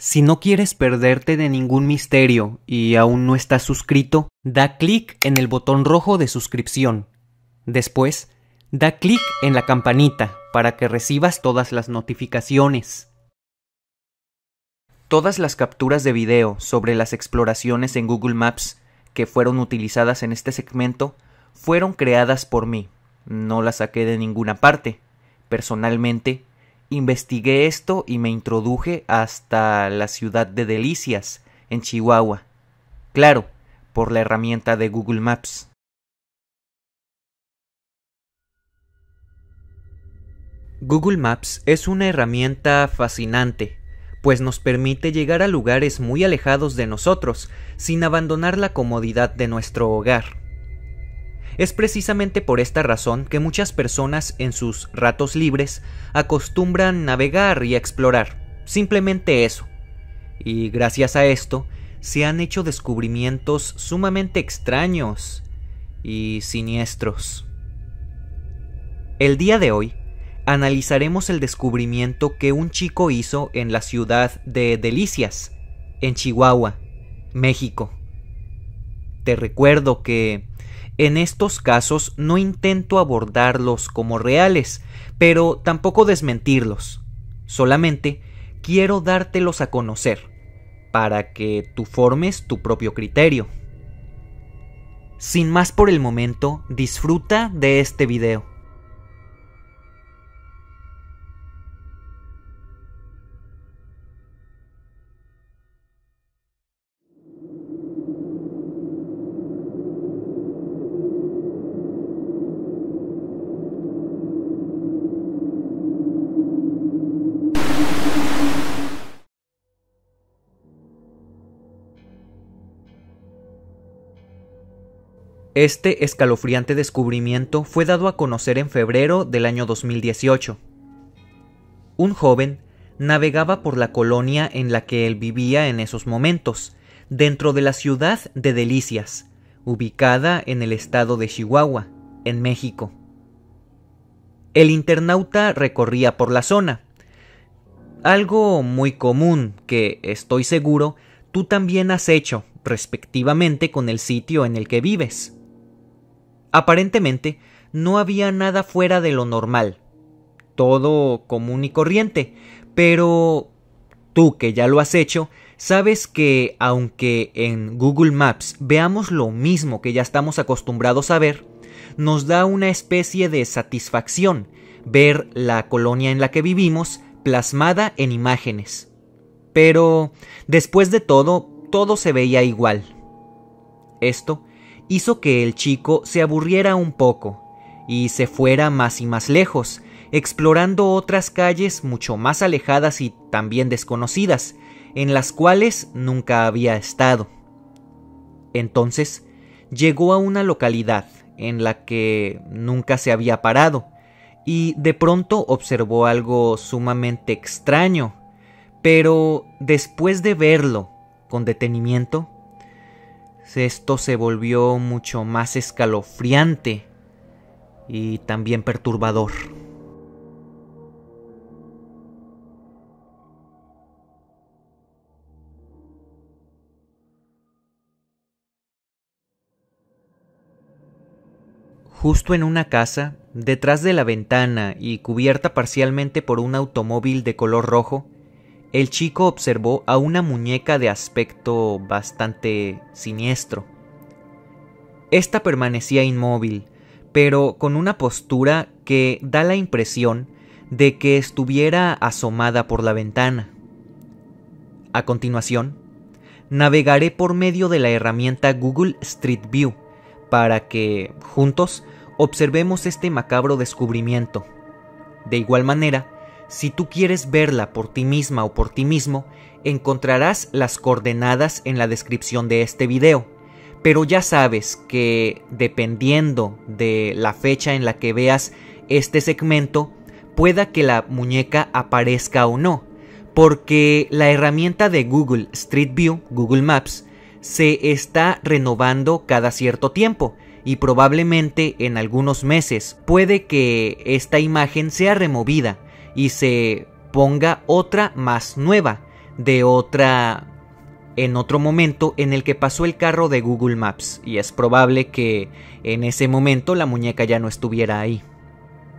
Si no quieres perderte de ningún misterio y aún no estás suscrito, da clic en el botón rojo de suscripción. Después, da clic en la campanita para que recibas todas las notificaciones. Todas las capturas de video sobre las exploraciones en Google Maps que fueron utilizadas en este segmento fueron creadas por mí. No las saqué de ninguna parte. Personalmente, investigué esto y me introduje hasta la ciudad de Delicias, en Chihuahua. Claro, por la herramienta de Google Maps. Google Maps es una herramienta fascinante, pues nos permite llegar a lugares muy alejados de nosotros, sin abandonar la comodidad de nuestro hogar. Es precisamente por esta razón que muchas personas en sus ratos libres acostumbran navegar y explorar. Simplemente eso. Y gracias a esto se han hecho descubrimientos sumamente extraños y siniestros. El día de hoy analizaremos el descubrimiento que un chico hizo en la ciudad de Delicias, en Chihuahua, México. Te recuerdo que en estos casos no intento abordarlos como reales, pero tampoco desmentirlos. Solamente quiero dártelos a conocer, para que tú formes tu propio criterio. Sin más por el momento, disfruta de este video. Este escalofriante descubrimiento fue dado a conocer en febrero del año 2018. Un joven navegaba por la colonia en la que él vivía en esos momentos, dentro de la ciudad de Delicias, ubicada en el estado de Chihuahua, en México. El internauta recorría por la zona, algo muy común que, estoy seguro, tú también has hecho, respectivamente, con el sitio en el que vives. Aparentemente, no había nada fuera de lo normal. Todo común y corriente. Pero tú que ya lo has hecho, sabes que aunque en Google Maps veamos lo mismo que ya estamos acostumbrados a ver, nos da una especie de satisfacción ver la colonia en la que vivimos plasmada en imágenes. Pero, después de todo, todo se veía igual. Esto hizo que el chico se aburriera un poco y se fuera más y más lejos, explorando otras calles mucho más alejadas y también desconocidas, en las cuales nunca había estado. Entonces, llegó a una localidad en la que nunca se había parado, y de pronto observó algo sumamente extraño, pero después de verlo con detenimiento, esto se volvió mucho más escalofriante y también perturbador. Justo en una casa, detrás de la ventana y cubierta parcialmente por un automóvil de color rojo, el chico observó a una muñeca de aspecto bastante siniestro. Esta permanecía inmóvil, pero con una postura que da la impresión de que estuviera asomada por la ventana. A continuación, navegaré por medio de la herramienta Google Street View para que, juntos, observemos este macabro descubrimiento. De igual manera, si tú quieres verla por ti misma o por ti mismo, encontrarás las coordenadas en la descripción de este video. Pero ya sabes que dependiendo de la fecha en la que veas este segmento, pueda que la muñeca aparezca o no, porque la herramienta de Google Street View, Google Maps, se está renovando cada cierto tiempo y probablemente en algunos meses puede que esta imagen sea removida y se ponga otra más nueva, de otra en otro momento en el que pasó el carro de Google Maps y es probable que en ese momento la muñeca ya no estuviera ahí.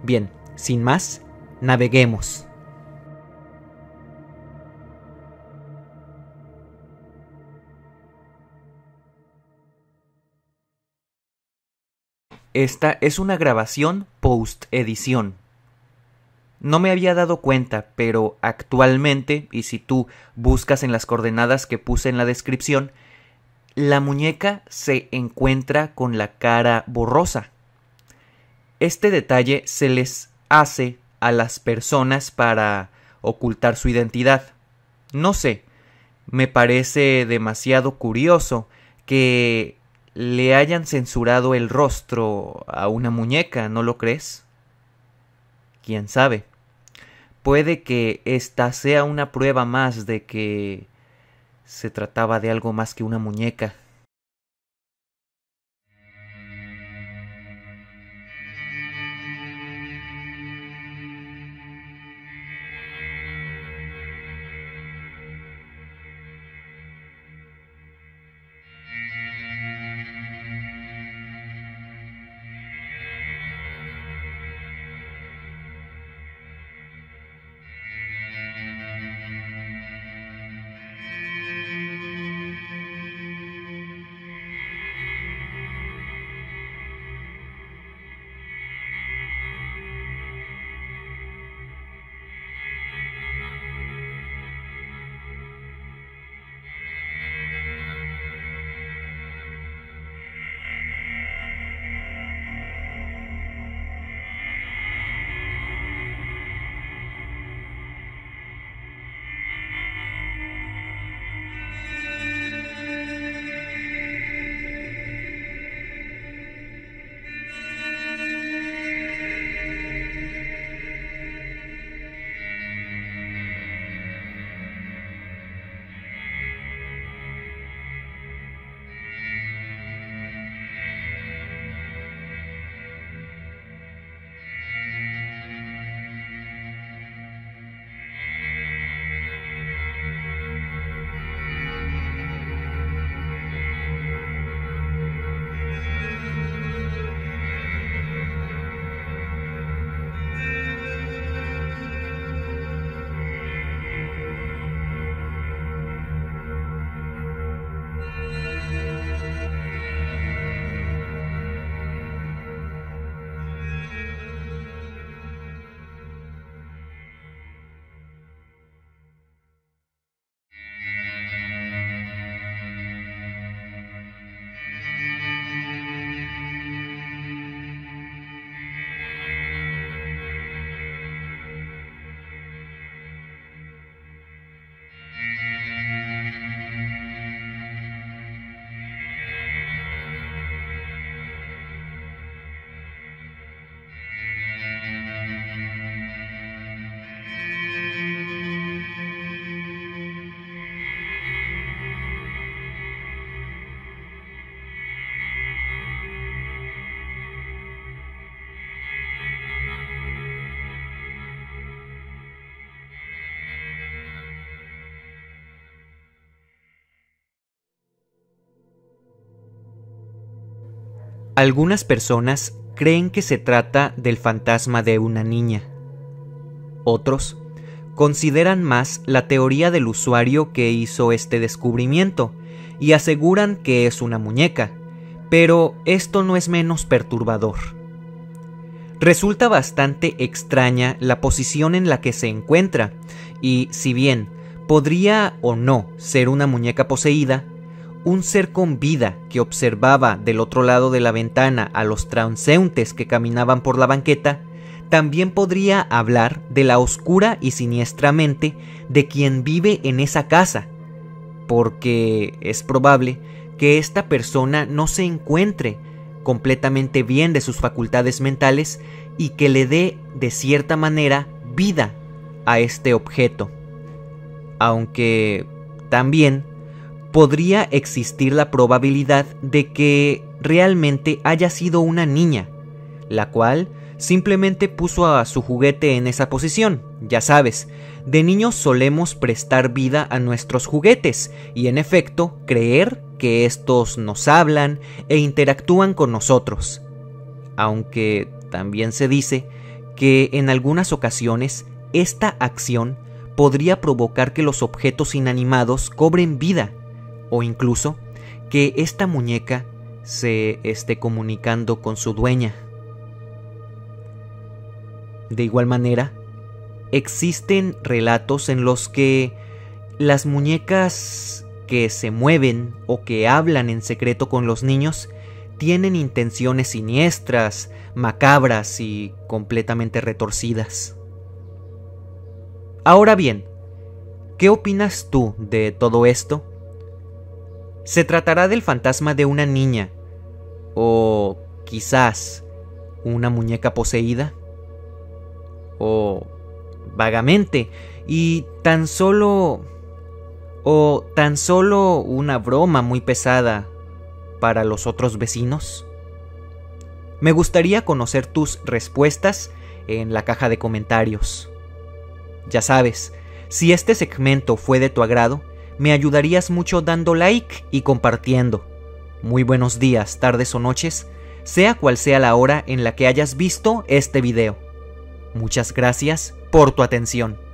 Bien, sin más, naveguemos. Esta es una grabación post-edición. No me había dado cuenta, pero actualmente, y si tú buscas en las coordenadas que puse en la descripción, la muñeca se encuentra con la cara borrosa. Este detalle se les hace a las personas para ocultar su identidad. No sé, me parece demasiado curioso que le hayan censurado el rostro a una muñeca, ¿no lo crees? ¿Quién sabe? Puede que esta sea una prueba más de que se trataba de algo más que una muñeca. Algunas personas creen que se trata del fantasma de una niña. Otros consideran más la teoría del usuario que hizo este descubrimiento y aseguran que es una muñeca, pero esto no es menos perturbador. Resulta bastante extraña la posición en la que se encuentra, y si bien podría o no ser una muñeca poseída, un ser con vida que observaba del otro lado de la ventana a los transeúntes que caminaban por la banqueta, también podría hablar de la oscura y siniestra mente de quien vive en esa casa, porque es probable que esta persona no se encuentre completamente bien de sus facultades mentales y que le dé de cierta manera vida a este objeto. Aunque también podría existir la probabilidad de que realmente haya sido una niña, la cual simplemente puso a su juguete en esa posición, ya sabes, De niños solemos prestar vida a nuestros juguetes y en efecto creer que estos nos hablan e interactúan con nosotros. Aunque también se dice que en algunas ocasiones esta acción podría provocar que los objetos inanimados cobren vida o incluso que esta muñeca se esté comunicando con su dueña. De igual manera, existen relatos en los que las muñecas que se mueven o que hablan en secreto con los niños tienen intenciones siniestras, macabras y completamente retorcidas. Ahora bien, ¿qué opinas tú de todo esto? ¿Se tratará del fantasma de una niña o quizás una muñeca poseída? ¿O vagamente y tan solo o tan solo una broma muy pesada para los otros vecinos? Me gustaría conocer tus respuestas en la caja de comentarios. Ya sabes, si este segmento fue de tu agrado, me ayudarías mucho dando like y compartiendo. Muy buenos días, tardes o noches, sea cual sea la hora en la que hayas visto este video. Muchas gracias por tu atención.